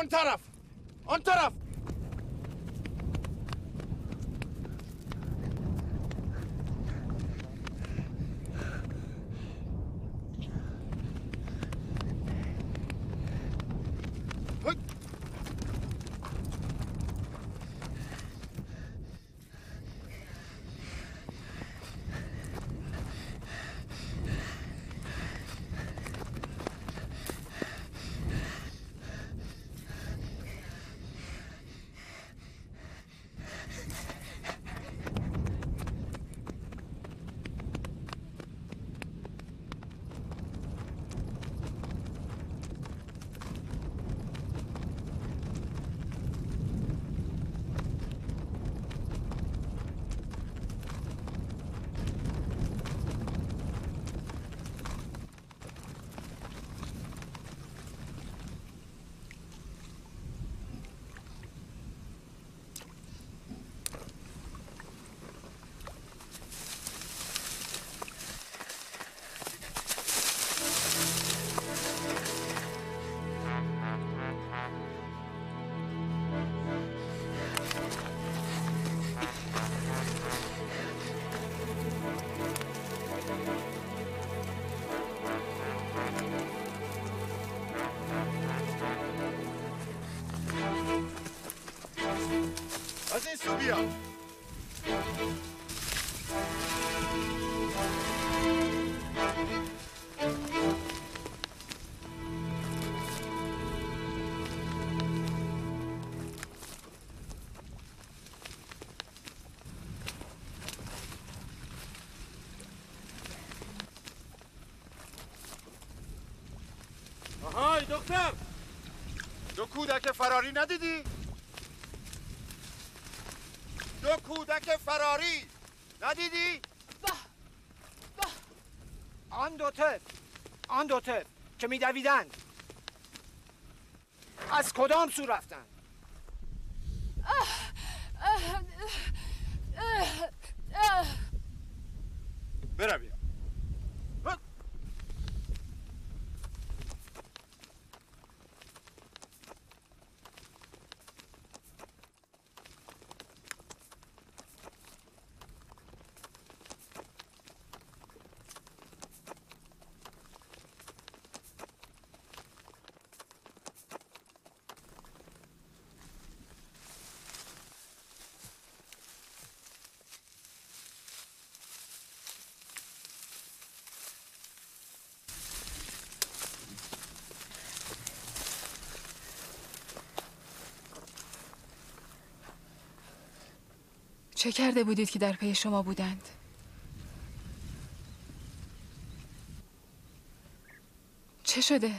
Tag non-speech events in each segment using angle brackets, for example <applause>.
آن طرف آن طرف. دختر دو کودک فراری ندیدی؟ دو کودک فراری ندیدی؟ آن دو طفل آن دو طفل که میدویدند از کدام سو رفتند برویم چه کرده بودید که در پی شما بودند؟ چه شده؟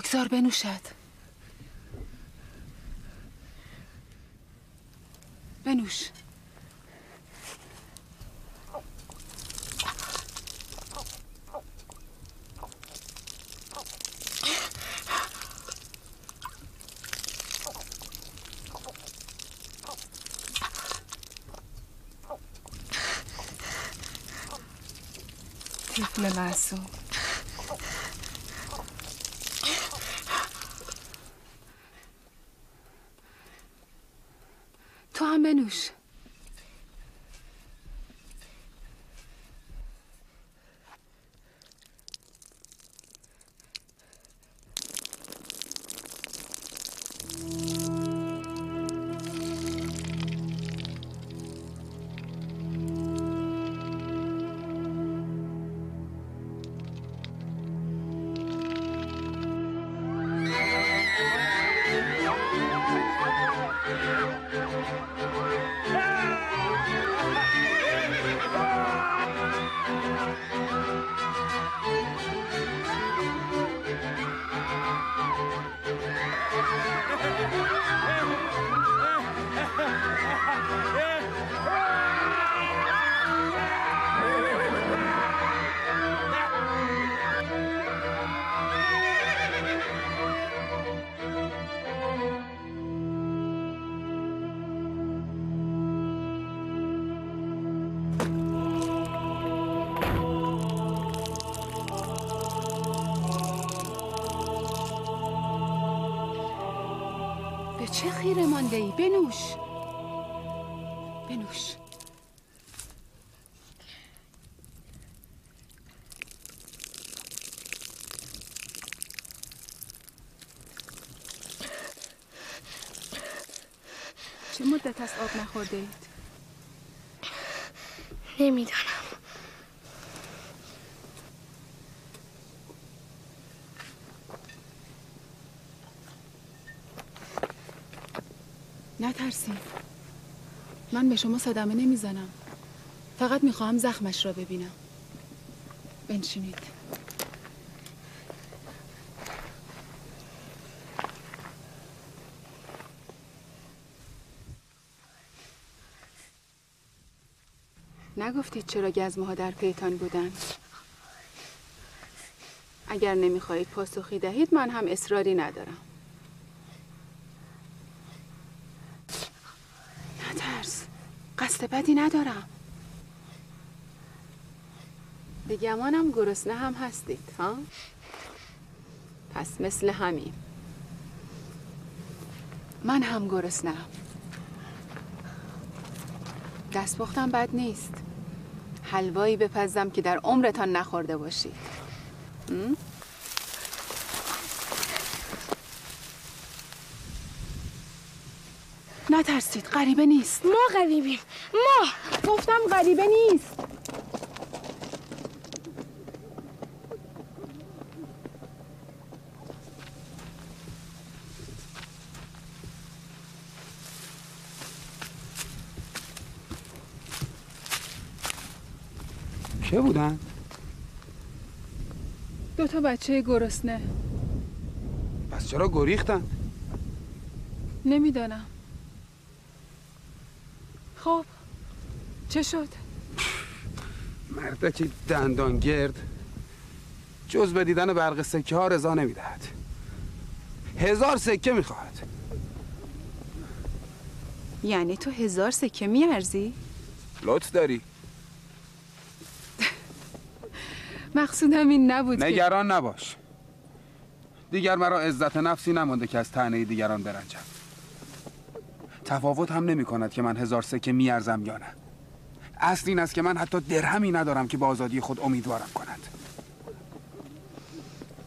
بگذار بنوشد. بنوش. طفل معصوم بنوش. بنوش. چه مدت است آب نخورده اید؟ نمی‌دانم. نترسید من به شما صدمه نمی‌زنم. فقط می‌خواهم زخمش را ببینم. بنشینید. نگفتید چرا گزمه ها در پیتان بودند؟ اگر نمی‌خواهید پاسخی دهید من هم اصراری ندارم. قصد بدی ندارم. به گمانم گرسنه هم هستید ها؟ پس مثل همین. من هم گرسنه دستپختم بد نیست. حلوایی بپزم که در عمرتان نخورده باشید م؟ نترسید غریبه نیست. ما غریبیم. ما. گفتم غریبه نیست. که بودن؟ دو تا بچه گرسنه. پس چرا گریختن؟ نمی‌دانم. خب چه شد؟ مردک دندان گرد جز به دیدن برق سکه ها رضا نمی‌دهد. هزار سکه می‌خواهد. یعنی تو هزار سکه میارزی؟ لطف داری. مقصودم این نبود که نگران نباش. دیگر مرا عزت نفسی نمانده که از تنه دیگران برنجم. تفاوت هم نمی کند که من هزار سکه میارزم یا نه. اصل این است که من حتی درهمی ندارم که به آزادی خود امیدوارم کند.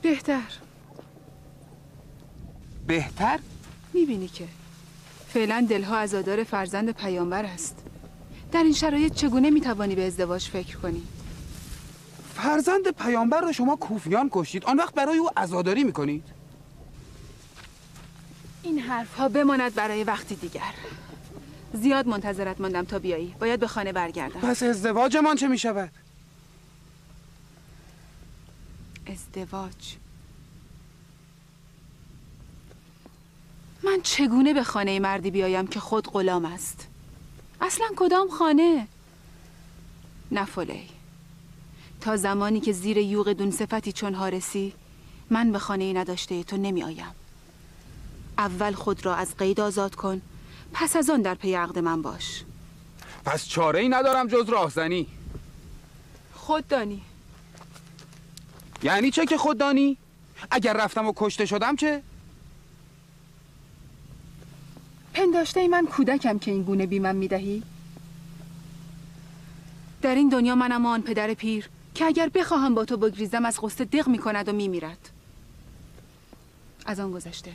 بهتر. بهتر؟ می‌بینی که فعلا دلها عزادار فرزند پیامبر است. در این شرایط چگونه می‌توانی به ازدواج فکر کنی؟ فرزند پیامبر را شما کوفیان کشتید. آن وقت برای او عزاداری می‌کنید؟ این حرف ها بماند برای وقتی دیگر. زیاد منتظرت ماندم تا بیایی. باید به خانه برگردم. پس ازدواجمان چه می‌شود؟ ازدواج. من چگونه به خانه مردی بیایم که خود غلام است؟ اصلا کدام خانه؟ نفلی تا زمانی که زیر یوغ دون صفتی چون هارسی من به خانه نداشته تو نمی آیم اول خود را از قید آزاد کن. پس از آن در پی عقد من باش. پس چاره ای ندارم جز راهزنی. خود دانی. یعنی چه که خود دانی؟ اگر رفتم و کشته شدم چه؟ پنداشته ای من کودکم که این گونه بیمم می‌دهی؟ در این دنیا منم آن پدر پیر که اگر بخواهم با تو بگریزم از غصه دق می کند و می میرد. از آن گذشته.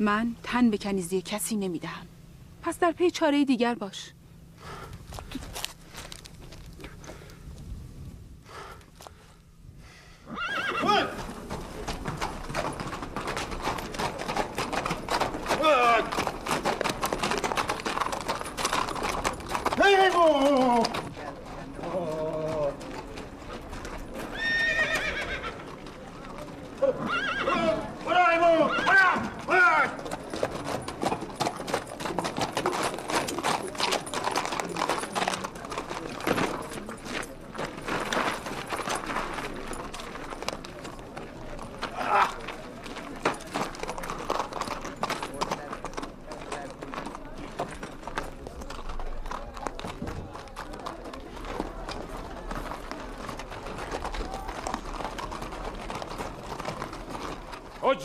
من تن به کنیزی کسی نمی دهم. پس در پی چاره دیگر باش. حجره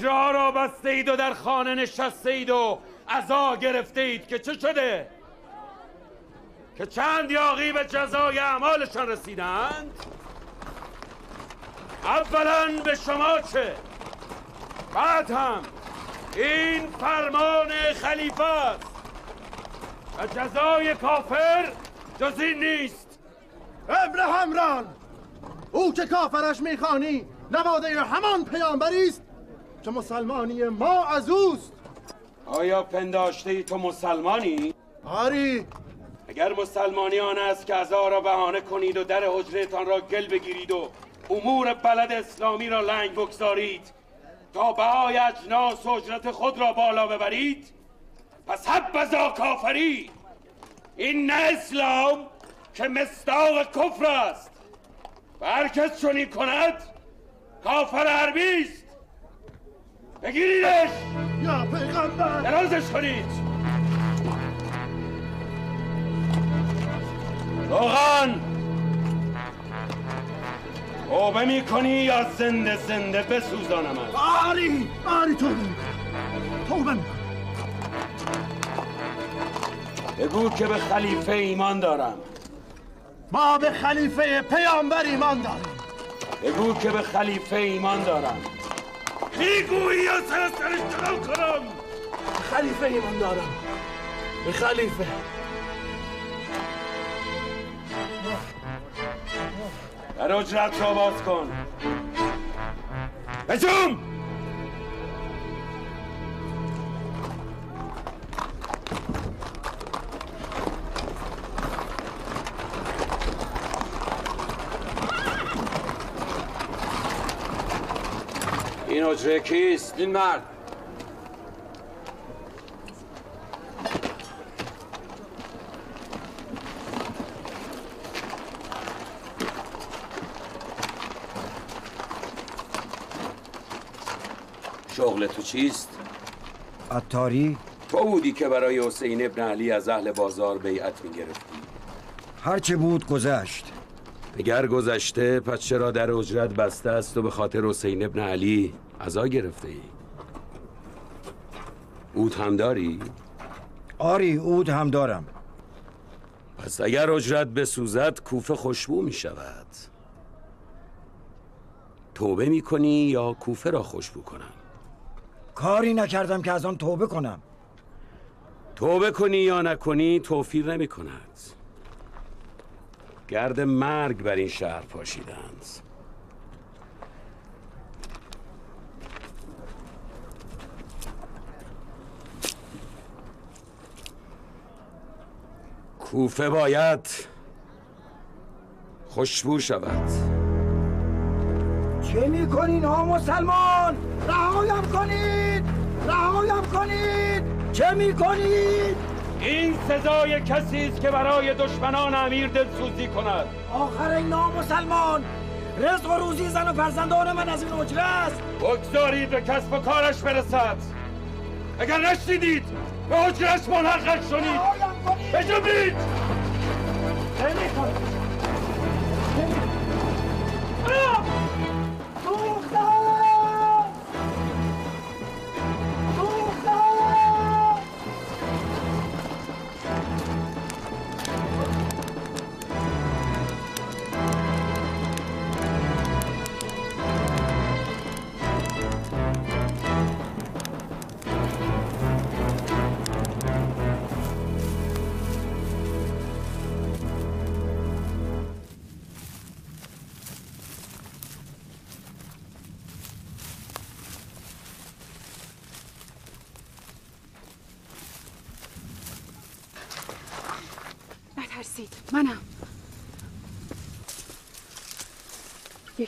ها را بسته اید و در خانه نشسته اید و عذا گرفته اید که چه شده؟ که چند یاقی به جزای اعمالشان رسیدند؟ اولا به شما چه؟ بعد هم این فرمان خلیفه است. و جزای کافر جز این نیست. همران او که کافرش می‌خوانی نواده همان پیامبری است که مسلمانی ما از اوست؟ آیا پنداشته ای تو مسلمانی؟ آری. اگر مسلمانی آن است که عزا را بهانه کنید و در حجرتان را گل بگیرید و امور بلد اسلامی را لنگ بگذارید تا بهای اجناس و اجرت خود را بالا ببرید پس حب بزا کافری این نه اسلام که مستاق کفر است. و هر کس چنین کند کافر است. بگیریدش یا پیغمبر! درازش کنید! روغن! توبه می‌کنی یا زنده زنده بسوزانم آری آری توبه توبه. بگو که به خلیفه ایمان دارم. ما به خلیفه پیامبر ایمان داریم. بگو که به خلیفه ایمان دارم. می‌گویی یا سر سرش جلو کنم. خلیفه ایمان دارم. به خلیفه. در اجرت را باز کن. هجوم اجره کیست؟ این مرد. شغل تو چیست؟ عطاری؟ تو بودی که برای حسین ابن علی از اهل بازار بیعت می‌گرفتی. هرچه بود گذشت. اگر گذشته پس چرا در اجرت بسته است و به خاطر حسین ابن علی؟ عزا گرفته ای؟ اوت هم داری؟ آری عود هم دارم. پس اگر اجرت بسوزد کوفه خوشبو می شود. توبه می کنی یا کوفه را خوشبو کنم؟ کاری نکردم که از آن توبه کنم. توبه کنی یا نکنی توفیر نمی کند. گرد مرگ بر این شهر پاشیدند. کوفه باید خوشبو شود. چه می‌کنین ها مسلمان؟ رهایم کنید! رهایم کنید! چه می‌کنید؟ این سزای کسی است که برای دشمنان امیر دلسوزی کند. آخر این نامسلمان رزق و روزی زن و فرزندان من از این اجره است. بگذارید به کسب و کارش برسد. اگر نشنیدید به اجرش ملحق شدید رهایم کنید بجنبید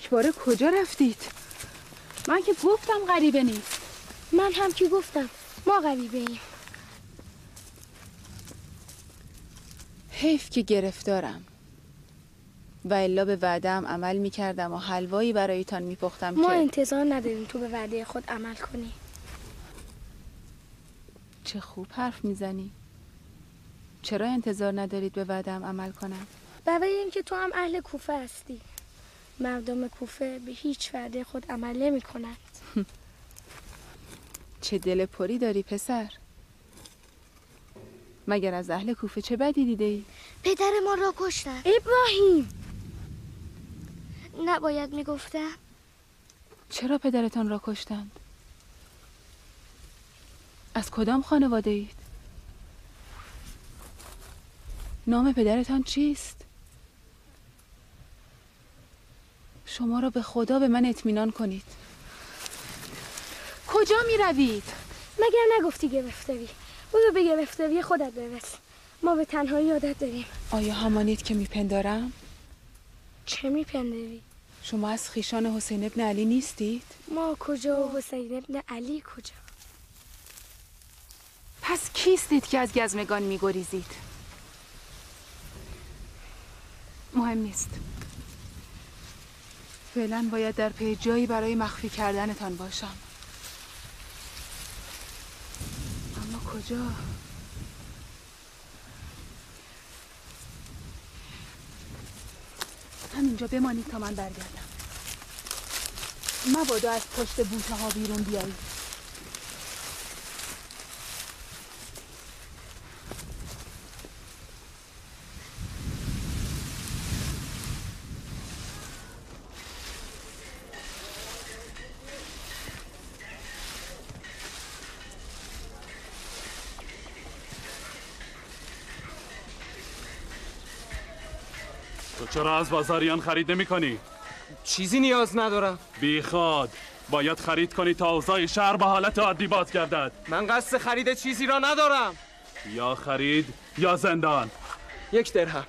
یک باره کجا رفتید؟ من که گفتم غریبه نیست. من هم که گفتم ما غریبه ایم. حیف که گرفتارم. و الا به وعدم عمل می کردم و حلوایی برایتان می پختم ما که انتظار نداریم تو به وعده خود عمل کنی. چه خوب حرف می‌زنی. چرا انتظار ندارید به وعدم عمل کنم؟ برای اینکه تو هم اهل کوفه هستی. مردم کوفه به هیچ وعده خود عمل نمی کنند <laughs> چه دل پری داری پسر مگر از اهل کوفه چه بدی دیده ای؟ پدر ما را کشتن ابراهیم نباید می‌گفتم چرا پدرتان را کشتند؟ از کدام خانواده اید؟ نام پدرتان چیست؟ شما را به خدا به من اطمینان کنید کجا می روید؟ مگر نگفتی گرفتاری برو به گرفتاری خودت برس ما به تنهایی عادت داریم آیا همانید که میپندارم؟ چه میپنداری؟ شما از خیشان حسین ابن علی نیستید؟ ما کجا و حسین ابن علی کجا پس کیستید که از گزمگان میگریزید؟ مهم نیست فعلا باید در پی جایی برای مخفی کردنتان باشم. اما کجا؟ همینجا بمانید تا من برگردم. مبادا از پشت بوته ها بیرون بیایید. چرا از بازاریان خرید نمی کنی؟ چیزی نیاز ندارم. بیخواد باید خرید کنی تا اوضاع شهر به حالت عادی باز گردد من قصد خرید چیزی را ندارم. یا خرید یا زندان. یک درهم.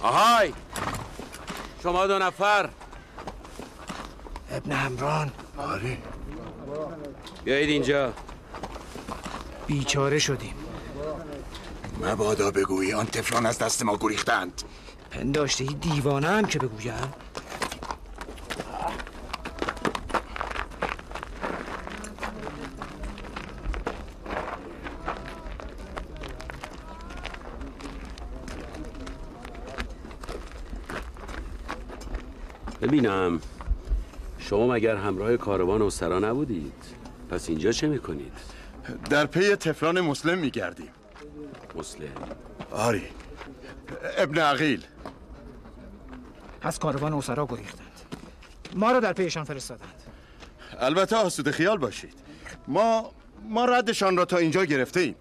آهای! شما دو نفر. ابن همران آره. بیایید اینجا. بیچاره شدیم. مبادا بگویی آن تفلان از دست ما گریختند. پنداشته ای دیوانه هم که بگویم. ببینم شما مگر همراه کاروان اسرا نبودید؟ پس اینجا چه می‌کنید؟ در پی تفلان مسلم میگردیم. مسلم آری. ابن عقیل. از کاروان اسرا گریختند. ما را در پیشان فرستادند. البته آسوده خیال باشید. ما ما ردشان را تا اینجا گرفته ایم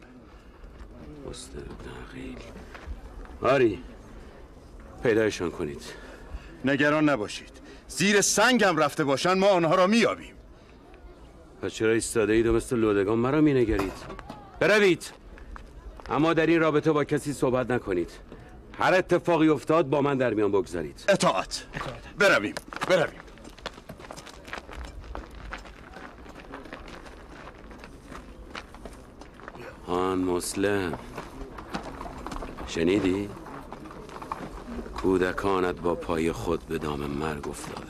مسلم نقیل آری. پیدایشان کنید. نگران نباشید. زیر سنگ هم رفته باشند ما آنها را میابیم پس چرا ایستاده اید و مثل لودگان مرا مینگرید؟ بروید. اما در این رابطه با کسی صحبت نکنید. هر اتفاقی افتاد با من در میان بگذارید. اطاعت. برویم برویم. آن مسلم. شنیدی؟ کودکانت با پای خود به دام مرگ افتادند.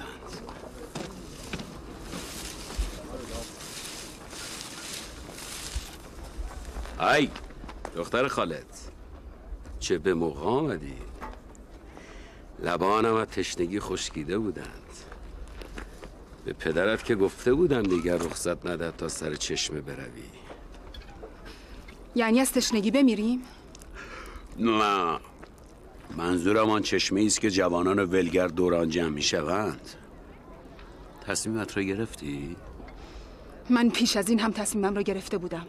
ای! دختر خالت چه به موقع آمدی؟ لبانم از تشنگی خشکیده بودند. به پدرت که گفته بودم دیگر رخصت نداد تا سر چشمه بروی. یعنی از تشنگی بمیریم؟ نه. منظورم آن چشمه است که جوانان ولگر دوران جمع می شوند. تصمیمت را گرفتی؟ من پیش از این هم تصمیمم را گرفته بودم.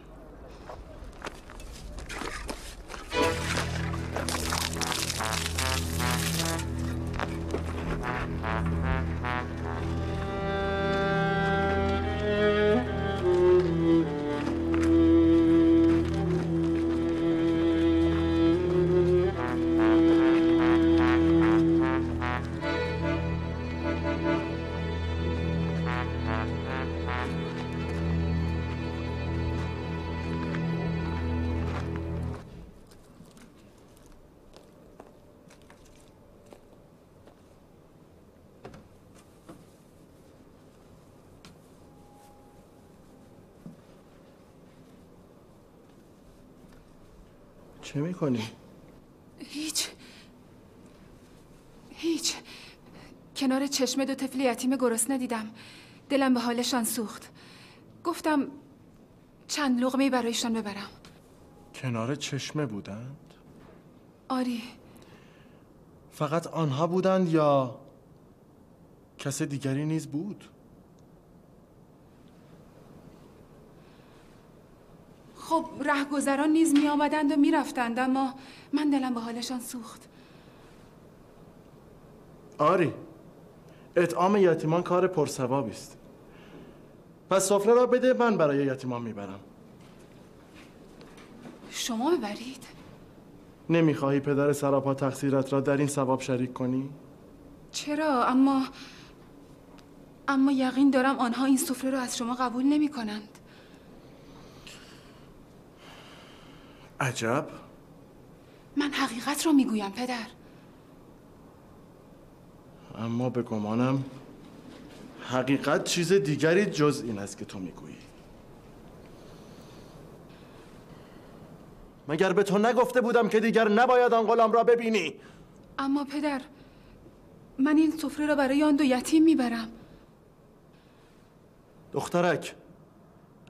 چه می‌کنی؟ هیچ. هیچ. کنار چشمه دو طفل یتیم گرسنه دیدم. دلم به حالشان سوخت. گفتم چند لغمه برایشان ببرم. کنار چشمه بودند؟ آری. فقط آنها بودند یا کس دیگری نیز بود؟ خب رهگذران نیز می آمدند و می رفتند اما من دلم به حالشان سوخت. آری. اطعام یتیمان کار پرثوابی است. پس سفره را بده من برای یتیمان می‌برم. شما ببرید. نمی‌خواهی پدر سراپا تقصیرت را در این ثواب شریک کنی؟ چرا؟ اما اما یقین دارم آنها این سفره را از شما قبول نمی کنند عجب. من حقیقت را می‌گویم پدر. اما به گمانم حقیقت چیز دیگری جز این است که تو می‌گویی. مگر به تو نگفته بودم که دیگر نباید آن غلام را ببینی؟ اما پدر من این سفره را برای آن دو یتیم می‌برم. دخترک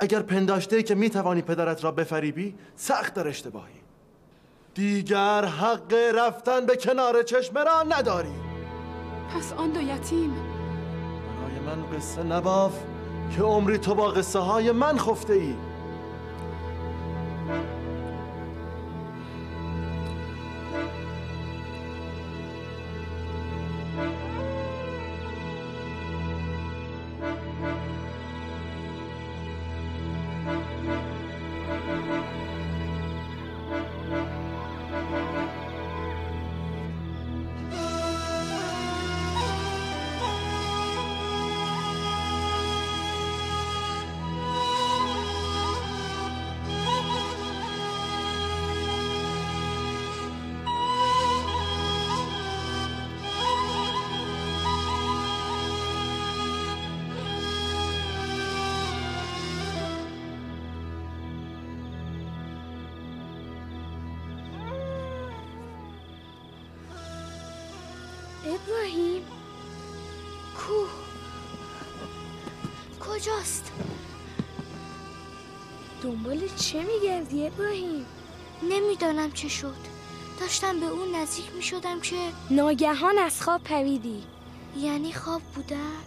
اگر پنداشته ای که می‌توانی پدرت را بفریبی سخت در اشتباهی. دیگر حق رفتن به کنار چشمه را نداری. پس آن دو یتیم؟ برای من قصه نباف که عمری تو با قصه های من خفته ای ابراهیم کو کجاست؟ دنبال چه میگردی ابراهیم؟ نمی‌دانم چه شد. داشتم به اون نزدیک می شدم که ناگهان از خواب پریدی. یعنی خواب بودم.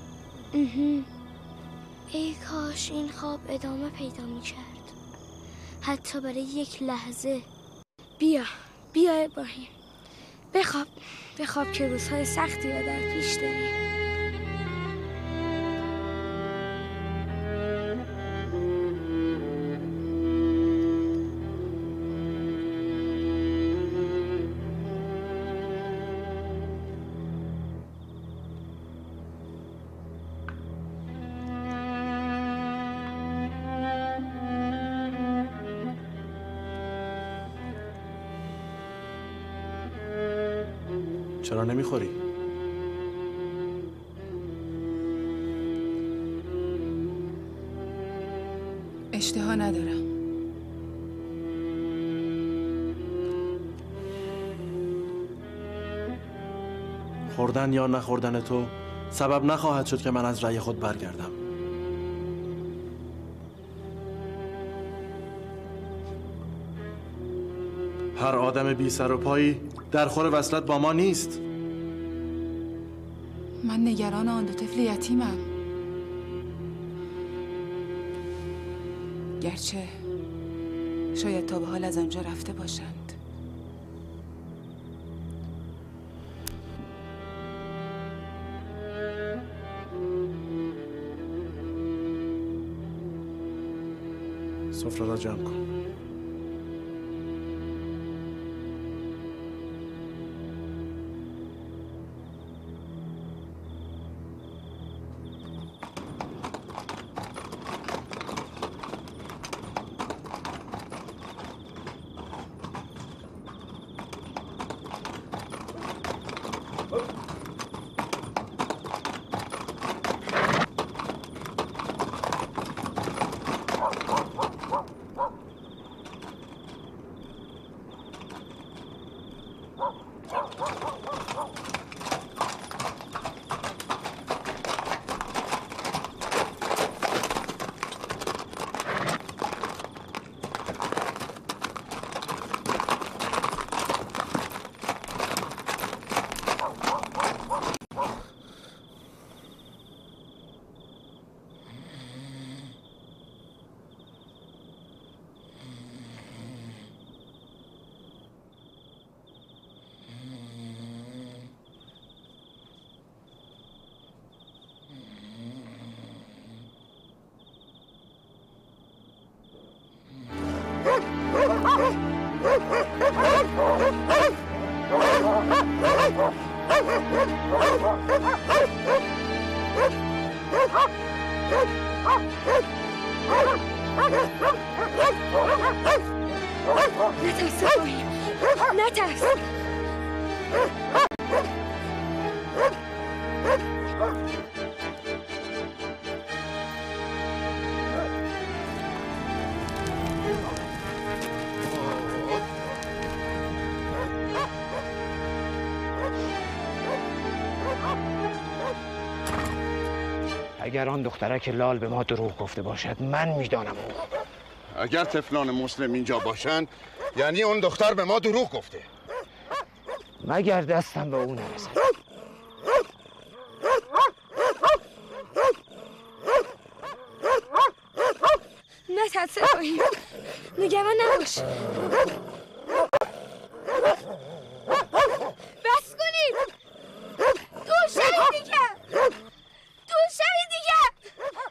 ای کاش این خواب ادامه پیدا می کرد حتی برای یک لحظه. بیا بیا ابراهیم. بخواب بخواب که روزهای سختی را در پیش داریم. خوردن یا نخوردن تو سبب نخواهد شد که من از رأی خود برگردم. هر آدم بی سر و پایی در خور وصلت با ما نیست. من نگران آن دو طفل یتیمم. گرچه شاید تا به حال از آنجا رفته باشند سفره را Oh, oh, oh, oh. اگر آن دخترک لال به ما دروغ گفته باشد من می‌دانم او. اگر تفلان مسلم اینجا باشند یعنی اون دختر به ما دروغ گفته. مگر دستم به او نرسد؟ نترس ابراهیم نگران نباش بس کنید دور شوید دیگه دور شوید دیگه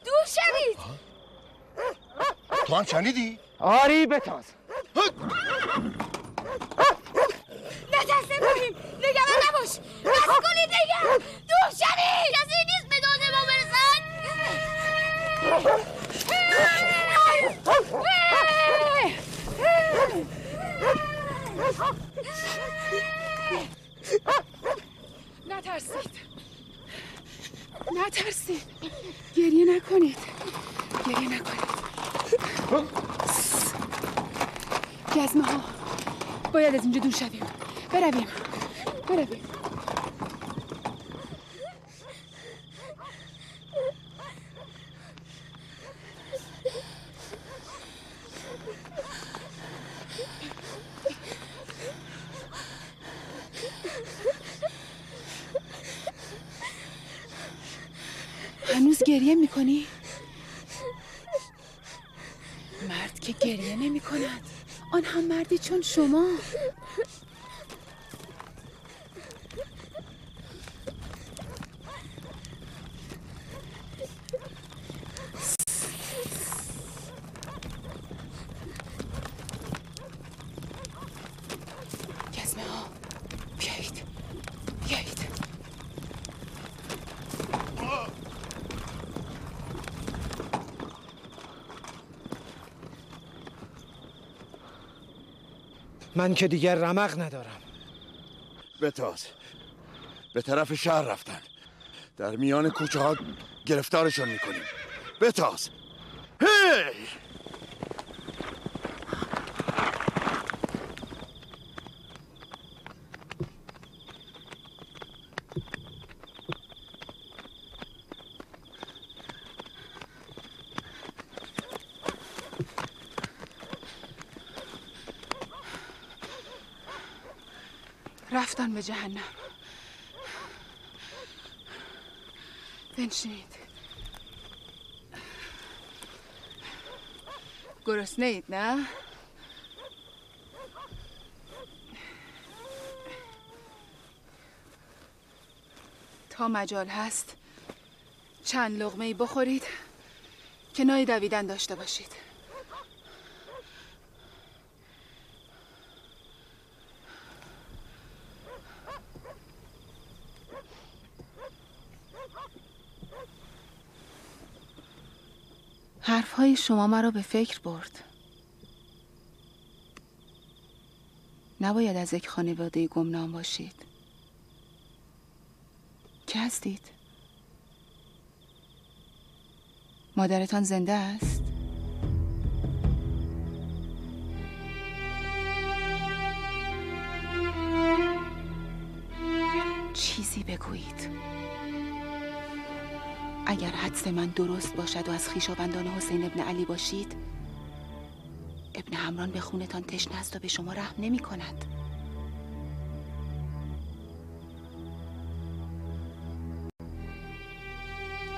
دور شوید تو هم شنیدی؟ آری بتاز نترس ابراهیم نگران نباش بس کنید دیگه دور شوید کسی نیست به داد ما برسن نترسید نترسید گریه نکنید گریه نکنید گزمه ها باید از اینجا دور شویم برویم برویم هنوز گریه می‌کنی؟ مرد که گریه نمی کند آن هم مردی چون شما گزمه ها بیایید بیایید من که دیگر رمق ندارم. بتاز. به طرف شهر رفتن. در میان کوچه ها گرفتارشون می‌کنیم. بتاز. رفتن به جهنم. بنشینید. گرسنه اید نه؟ تا مجال هست چند لغمه بخورید که نای دویدن داشته باشید. حرفهای شما مرا به فکر برد نباید از یک خانواده گمنام باشید که هستید؟ مادرتان زنده است؟ چیزی بگویید اگر حدس من درست باشد و از خویشاوندان حسین ابن علی باشید ابن همران به خونتان تشنه است و به شما رحم نمی کند.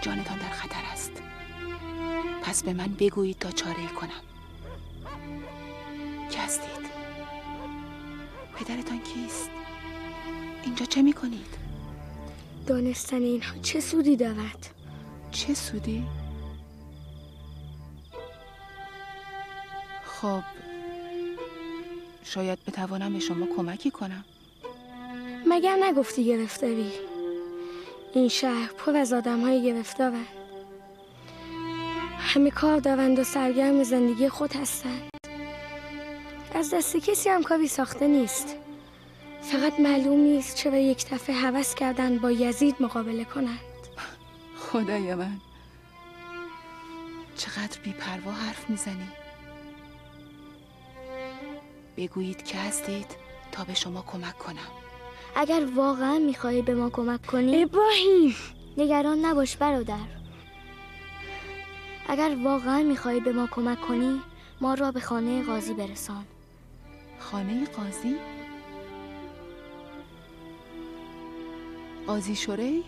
جانتان در خطر است. پس به من بگویید تا چاره کنم. کی هستید؟ پدرتان کیست؟ اینجا چه می کنید؟ دانستن اینها چه سودی دارد؟ چه سودی؟ خب شاید بتوانم به شما کمکی کنم. مگر نگفتی گرفتاری؟ این شهر پر از آدم های گرفتارن. همه کار دارند و سرگرم زندگی خود هستند. از دست کسی هم کاری ساخته نیست. فقط معلوم نیست چرا یک دفعه هوس کردن با یزید مقابله کنند خدای من. چقدر بیپروا حرف می‌زنی. بگویید که هستید تا به شما کمک کنم. اگر واقعا می‌خواهی به ما کمک کنی ابراهیم! نگران نباش برادر. اگر واقعا می‌خواهی به ما کمک کنی ما را به خانه قاضی برسان. خانه قاضی؟ قاضی شوری؟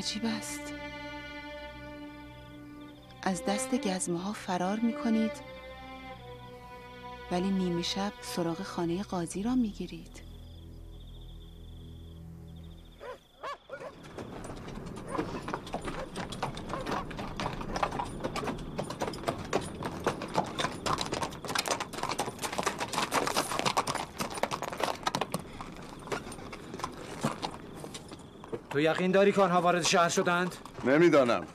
عجیب است. از دست گزمه ها فرار می کنید ولی نیمه شب سراغ خانه قاضی را می گیرید تو یقین داری که آنها وارد شهر شدند؟ نمی‌دانم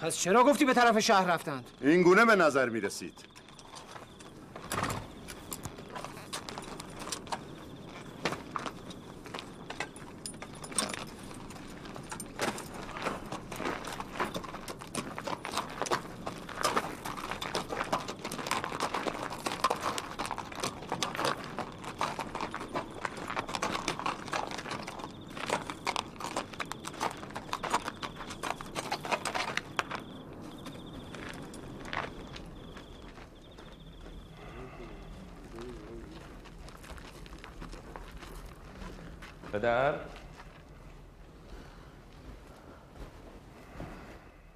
پس چرا گفتی به طرف شهر رفتند؟ این گونه به نظر می رسید پدر.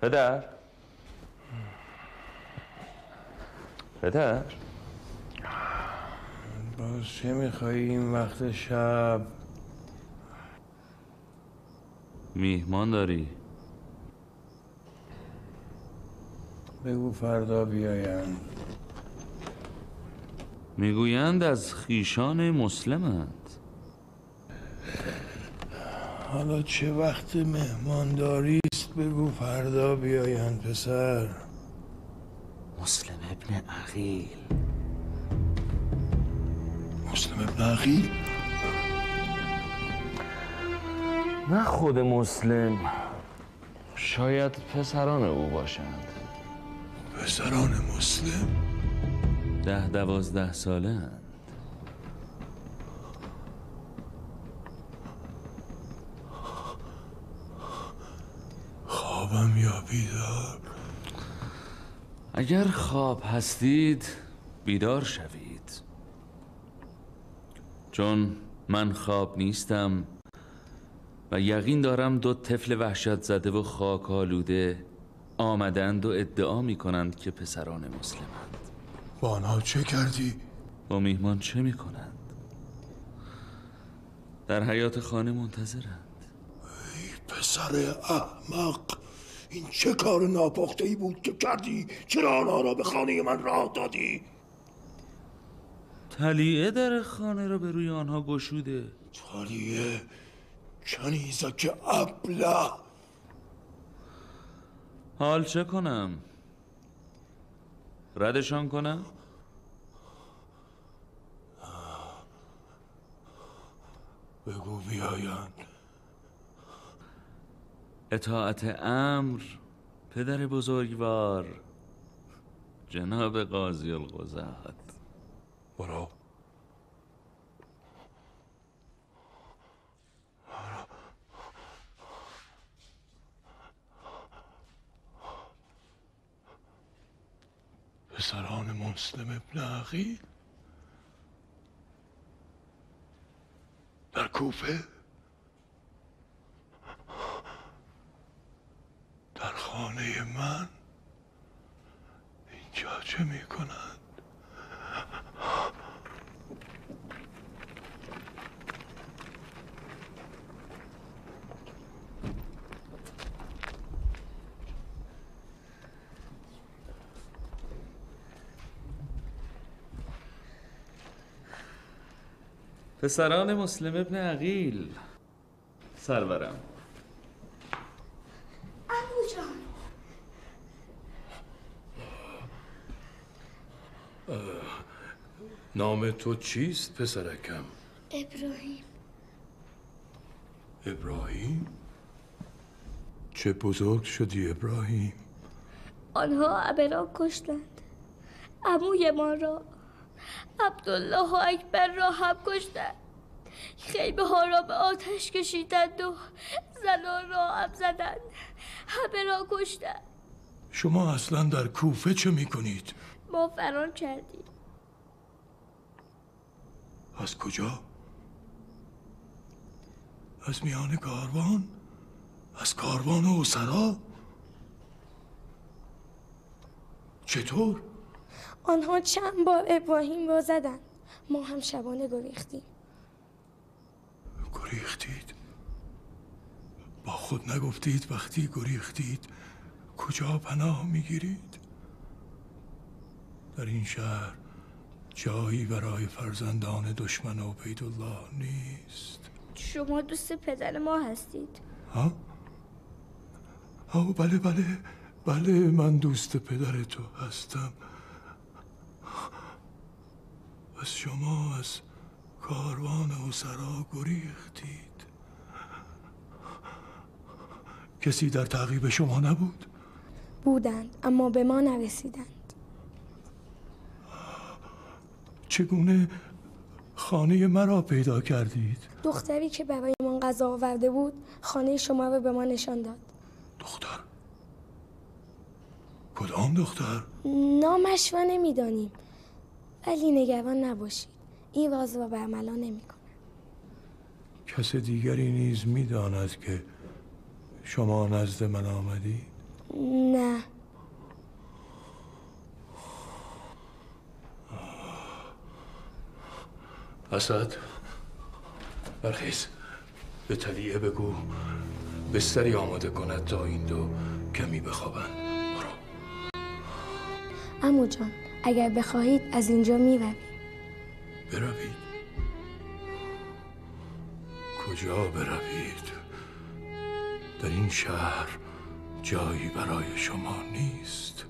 پدر. پدر. باز چه میخوایی این وقت شب؟ میهمان داری؟ بگو فردا بیایند. می‌گویند از خیشان مسلمند. حالا چه وقت مهمانداری است؟ بگو فردا بیایند پسر. مسلم ابن عقیل. مسلم ابن عقیل؟ نه خود مسلم. شاید پسران او باشند. پسران مسلم؟ ده دوازده ساله هند. خوابم یا بیدار اگر خواب هستید بیدار شوید چون من خواب نیستم و یقین دارم دو طفل وحشت زده و خاک آلوده آمدند و ادعا می کنند که پسران مسلمند با آنها چه کردی؟ با میهمان چه می کنند؟ در حیات خانه منتظرند پسر احمق این چه کار ناپخته ای بود که کردی؟ چرا آنها را به خانه من راه دادی؟ تلیعه در خانه را به روی آنها گشوده. تالیه کنیزک ابله؟ حال چه کنم؟ ردشان کنم؟ بگو بیایند. اطاعت امر پدر بزرگوار جناب قاضی القضات برو. پسران مسلم ابن عقیل در کوفه؟ خانه من اینجا چه می کند پسران مسلم ابن عقیل سرورم. نام تو چیست پسرکم؟ ابراهیم. ابراهیم؟ چه بزرگ شدی ابراهیم. آنها ابرا کشتند. عموی ما را. عبدالله و اکبر را هم کشتند. خیمه ها را به آتش کشیدند و زنان را هم زدند. همه را کشتند. شما اصلا در کوفه چه می‌کنید؟ ما فرار کردیم. از کجا؟ از میان کاروان؟ از کاروان اسرا؟ چطور؟ آنها چند بار ابراهیم را زدند ما هم شبانه گریختیم گریختید؟ با خود نگفتید وقتی گریختید کجا پناه می‌گیرید؟ در این شهر جایی برای فرزندان دشمن عبیدالله نیست. شما دوست پدر ما هستید. ها؟ آه بله بله بله من دوست پدر تو هستم. پس شما از کاروان اسرا گریختید. کسی در تعقیب شما نبود؟ بودند اما به ما نرسیدند. چگونه خانه مرا پیدا کردید؟ دختری که برایمان غذا آورده بود خانه شما را به ما نشان داد کدام دختر؟ نامش را نمی‌دانیم ولی نگران نباشید این راز را برملا نمی‌کنم کس دیگری نیز می‌داند که شما نزد من آمدی؟ نه اسد برخیز. به تلیه بگو بستری آماده کند تا این دو کمی بخوابند. امو جان اگر بخواهید از اینجا می‌رویم بروید. کجا بروید؟ در این شهر جایی برای شما نیست.